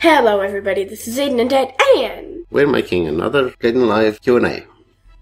Hello, everybody. This is Ayden and Dad, and We're making another Kdenlive Q&A.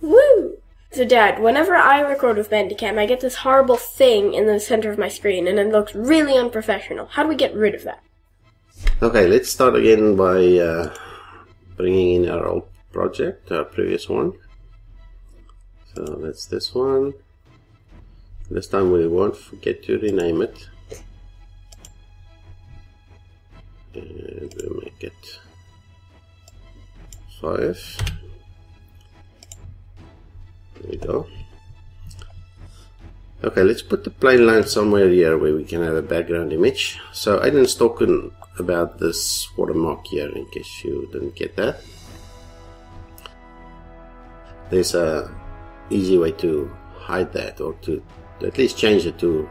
woo. So, Dad, whenever I record with Bandicam, I get this horrible thing in the center of my screen, and it looks really unprofessional. How do we get rid of that? Okay, let's start again by uh, bringing in our old project, our previous one. So that's this one. This time we won't forget to rename it. And we'll make it 5. There we go. Okay, let's put the plane line somewhere here where we can have a background image. So I didn't talking about this watermark here in case you didn't get that. There's a easy way to hide that or to at least change it to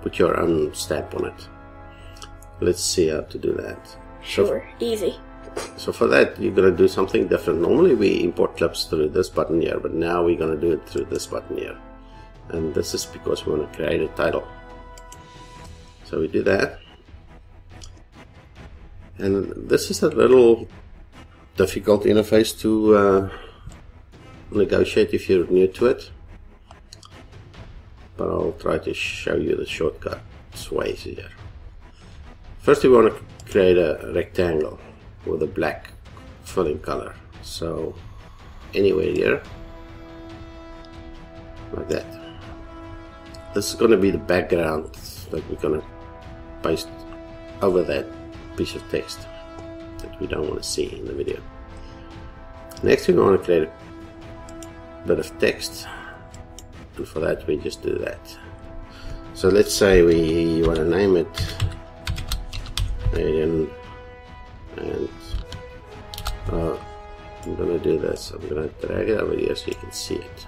put your own stamp on it. Let's see how to do that. So Sure, easy. so for that, you're going to do something different. Normally we import clips through this button here, but now we're going to do it through this button here. And this is because we want to create a title. So we do that. And this is a little difficult interface to uh, negotiate if you're new to it. But I'll try to show you the shortcuts ways here. First we want to create a rectangle with a black filling color. So anywhere here, like that. This is going to be the background that we're going to paste over that piece of text that we don't want to see in the video. Next we want to create a bit of text and for that we just do that. So let's say we want to name it Alien and uh, I'm gonna do this. I'm gonna drag it over here so you can see it.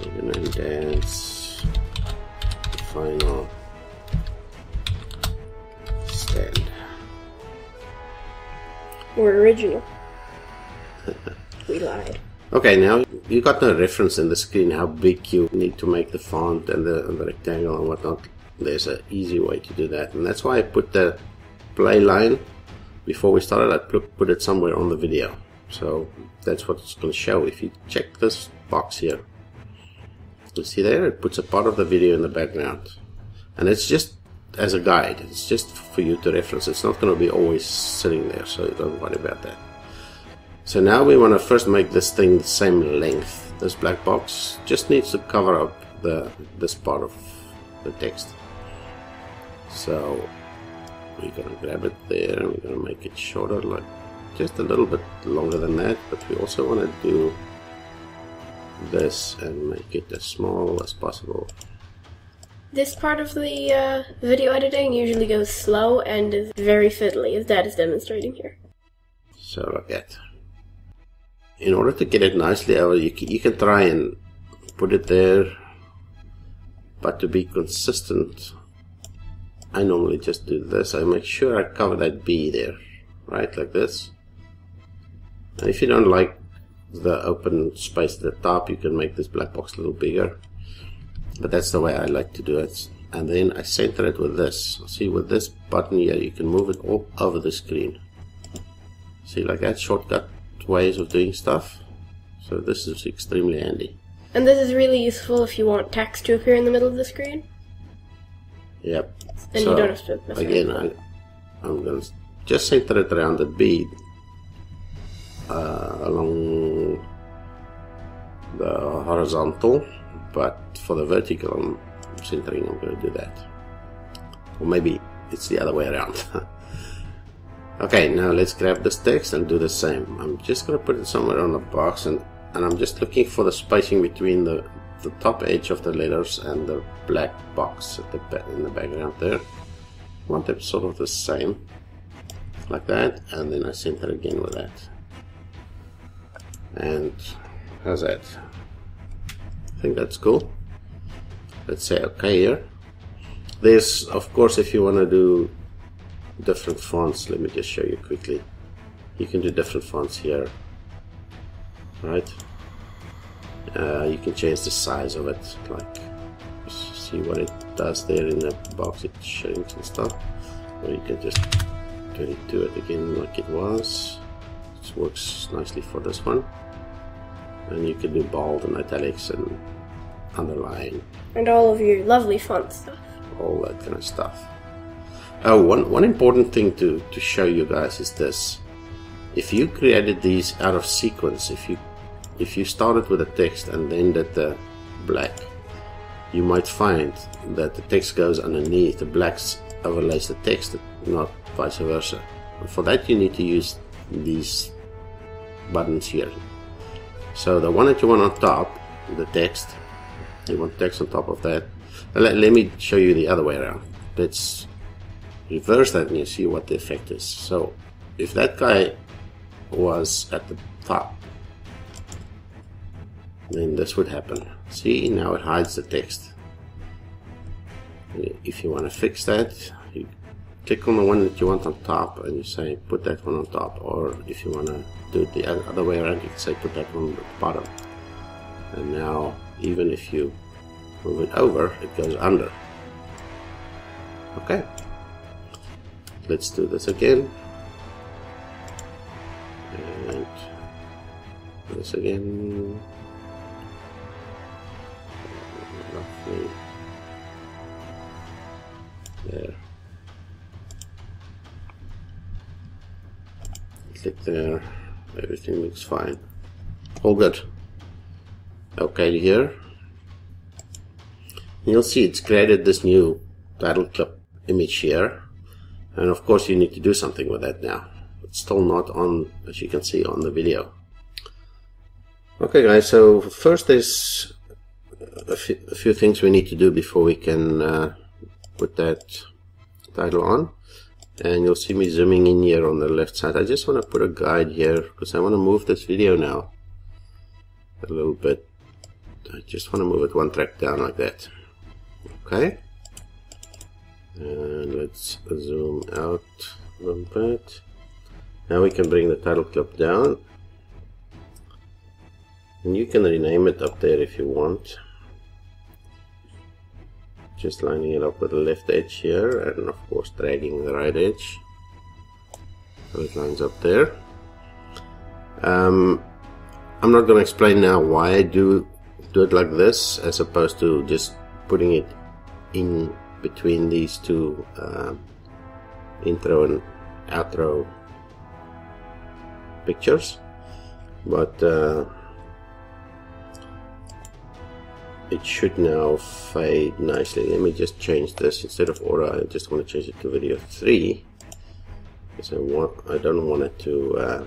We're gonna dance final stand. We're original. we lied. Okay, now you got no reference in the screen how big you need to make the font and the, the rectangle and whatnot. There's an easy way to do that, and that's why I put the play line before we started. I put it somewhere on the video, so that's what it's going to show. If you check this box here, you see there it puts a part of the video in the background, and it's just as a guide. It's just for you to reference. It's not going to be always sitting there, so don't worry about that. So now we want to first make this thing the same length. This black box just needs to cover up the this part of the text. So we're gonna grab it there and we're gonna make it shorter, like just a little bit longer than that. But we also want to do this and make it as small as possible. This part of the uh, video editing usually goes slow and is very fiddly, as Dad is demonstrating here. So like that. In order to get it nicely over, you can, you can try and put it there, but to be consistent, I normally just do this. I make sure I cover that B there, right, like this. And if you don't like the open space at the top, you can make this black box a little bigger. But that's the way I like to do it. And then I center it with this. See, with this button here, you can move it all over the screen. See, like that shortcut ways of doing stuff. So this is extremely handy. And this is really useful if you want text to appear in the middle of the screen. Yep. And so you don't have to mess again. I, I'm going to just center it around the bead uh, along the horizontal, but for the vertical, I'm centering. I'm going to do that, or maybe it's the other way around. Okay, now let's grab this text and do the same. I'm just going to put it somewhere on the box and, and I'm just looking for the spacing between the, the top edge of the letters and the black box the in the background there. I want them sort of the same, like that, and then I center again with that. And how's that? I think that's cool. Let's say okay here. This, of course, if you want to do different fonts let me just show you quickly you can do different fonts here right uh, you can change the size of it like see what it does there in the box. It shrinks and stuff. Or you can just to it again like it was. It works nicely for this one. And you can do bold and italics and underline. And all of your lovely font stuff. All that kind of stuff. Oh, one, one important thing to, to show you guys is this. If you created these out of sequence, if you if you started with a text and then did the black, you might find that the text goes underneath, the blacks overlays the text, not vice versa. And for that you need to use these buttons here. So the one that you want on top, the text, you want text on top of that. Let, let me show you the other way around. Let's reverse that and you see what the effect is. So if that guy was at the top, then this would happen. See, now it hides the text. If you want to fix that, you click on the one that you want on top and you say put that one on top. Or if you want to do it the other way around, you can say put that one on the bottom. And now, even if you move it over, it goes under. Okay. Let's do this again. And this again. Roughly there. Click there. Everything looks fine. All good. Okay, here. You'll see it's created this new title clip image here and of course you need to do something with that now. It's still not on as you can see on the video. Okay guys so first there's a a few things we need to do before we can uh, put that title on. And you'll see me zooming in here on the left side. I just want to put a guide here because I want to move this video now a little bit. I just want to move it one track down like that. Okay and let's zoom out a little bit. Now we can bring the title clip down. And you can rename it up there if you want. Just lining it up with the left edge here and of course dragging the right edge. So it lines up there. Um, I'm not going to explain now why I do do it like this as opposed to just putting it in between these two uh, intro and outro pictures. But uh, it should now fade nicely. Let me just change this. Instead of auto I just want to change it to video 3 because I want I don't want it to uh,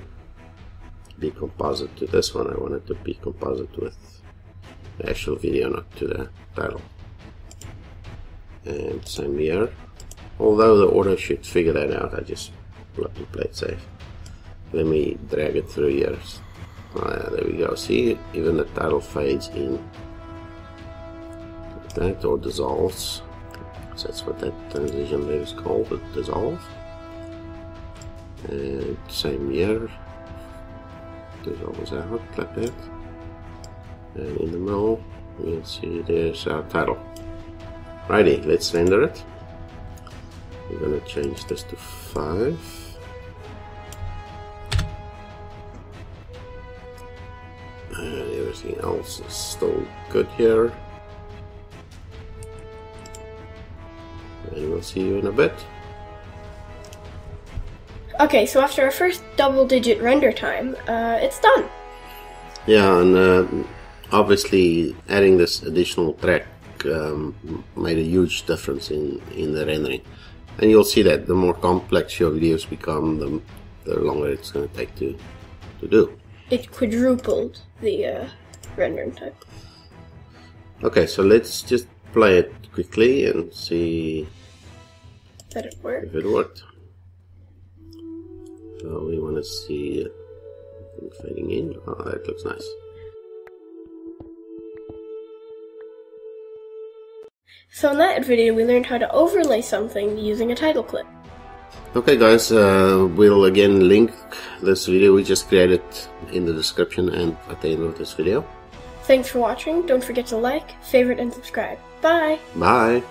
be composite to this one. I want it to be composite with the actual video not to the title and same here although the auto should figure that out I just love to play it safe. Let me drag it through here. Yeah, there we go. See even the title fades in. That or dissolves. So that's what that transition there is called it dissolve and same here. Dissolves out like that. And in the middle you'll see there's our title Righty, let's render it. We're gonna change this to 5. And everything else is still good here. And we'll see you in a bit. Okay, so after our first double digit render time, uh, it's done. Yeah, and uh, obviously adding this additional track um, made a huge difference in, in the rendering. And you'll see that the more complex your videos become, the, the longer it's going to take to, to do. It quadrupled the uh, rendering time. Okay, so let's just play it quickly and see that it worked. if it worked. So we want to see it fading in. Oh, that looks nice. So in that video, we learned how to overlay something using a title clip. Okay guys, uh, we'll again link this video we just created in the description and at the end of this video. Thanks for watching. Don't forget to like, favorite, and subscribe. Bye. Bye.